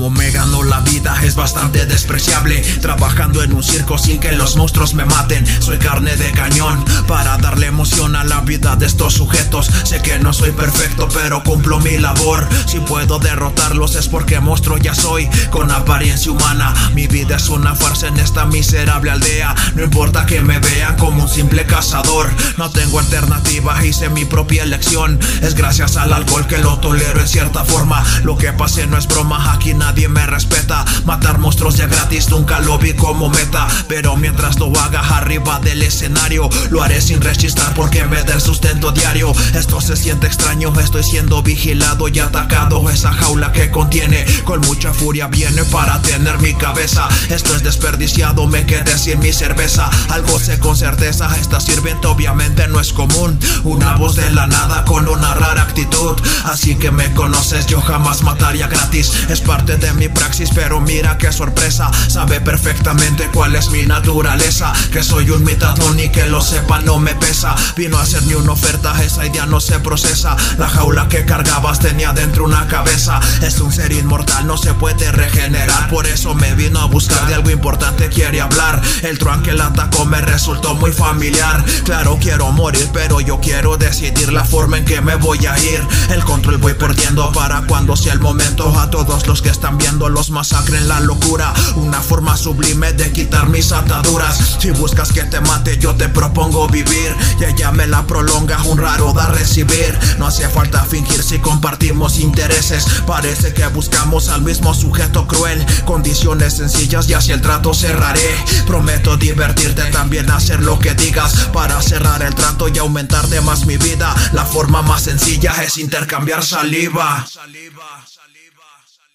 como me gano la vida es bastante despreciable. Trabajando en un circo sin que los monstruos me maten. Soy carne de cañón, para darle emoción a la vida de estos sujetos. Sé que no soy perfecto pero cumplo mi labor. Si puedo derrotarlos es porque monstruo ya soy. Con apariencia humana Mi vida es una farsa en esta miserable aldea. No importa que me vean como un simple cazador. No tengo alternativa, hice mi propia elección. Es gracias al alcohol que lo tolero en cierta forma. Lo que pase no es broma, aquí nadie me respeta. Matar monstruos ya gratis nunca lo vi como meta. Pero mientras lo haga arriba del escenario Lo haré sin rechistar porque me da el sustento diario. Esto se siente extraño, estoy siendo vigilado y atacado. Esa jaula que contiene con mucha furia viene para tener mi cabeza. Esto es desperdiciado, me quedé sin mi cerveza. Algo sé con certeza, esta sirviente obviamente no es común. Una voz de la nada con una rara actitud. Así que me conoces, yo jamás mataría gratis. Es parte de mi praxis, pero mira qué sorpresa. Sabe perfectamente cuál es mi naturaleza. Que soy un mitadón y que lo sepa no me pesa. Vino a hacerme una oferta, esa idea no se procesa. La jaula que cargabas tenía dentro una cabeza. Es un ser inmortal, no se puede regenerar. Por eso me vino a buscar de algo importante quiere hablar. El truan que la atacó me resultó muy familiar. Claro quiero morir pero yo quiero decidir la forma en que me voy a ir. El control voy perdiendo para cuando sea el momento. A todos los que están viendo los masacren la locura. Una forma sublime de quitar mis ataduras. Si buscas que te mate yo te propongo y ella me la prolonga, un raro da recibir. No hace falta fingir si compartimos intereses. Parece que buscamos al mismo sujeto cruel. Condiciones sencillas y así el trato cerraré. Prometo divertirte también hacer lo que digas para cerrar el trato y aumentar de más mi vida. La forma más sencilla es intercambiar saliva. saliva, saliva, saliva.